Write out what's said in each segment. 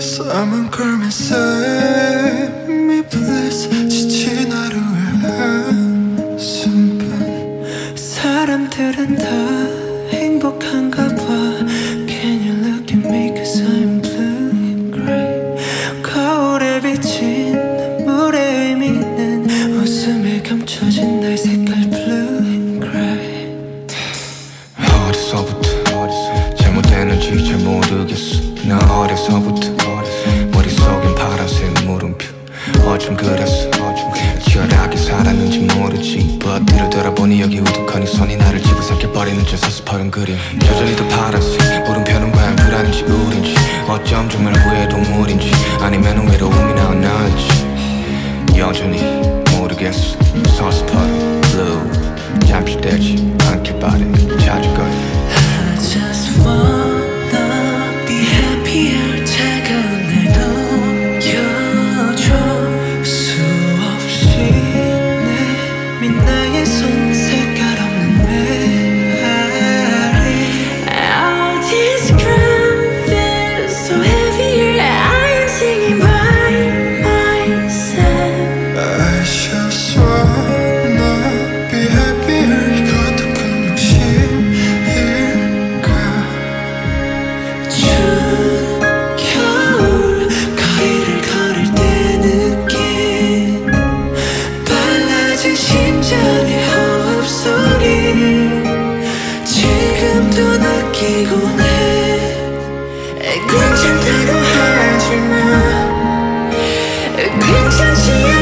Someone call me save me please 어디서부터? 잘못됐는지 잘 모르겠어. 나 어려서부터 어쩜 그랬어 치열하게 살았는지 모르지. But 뒤를 돌아보니 여기 우두커니 손이 나를 집어삼켜버리는 저 서스퍼른 그림. 여전히 더 파란색 물음표는 과연 불안인지 우린지. 어쩜 정말 후회 동물인지. 아니면 외로움이 나온 나인지. 여전히 모르겠어 to you.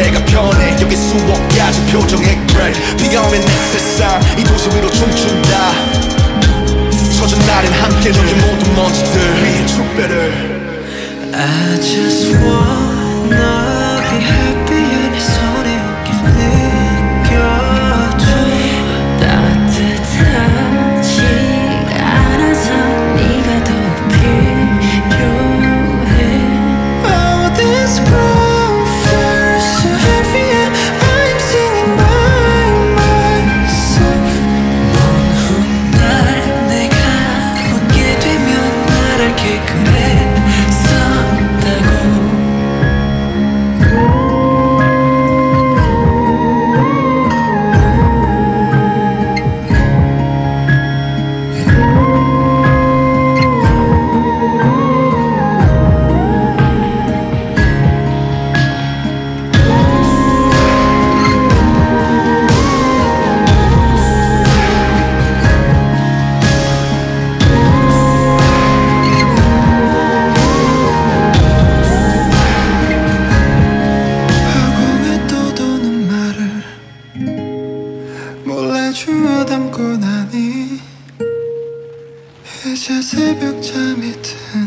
지대가 변해. 여기 수억 가지 표정의 그레이 비가 오면 내 세상 이 도시 위로 춤춘다. 젖은 날엔 함께 저기 모든 먼지들 위에 축배를. I just wanna 주워 담고 나니. 이제 새벽 잠이 들